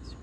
It's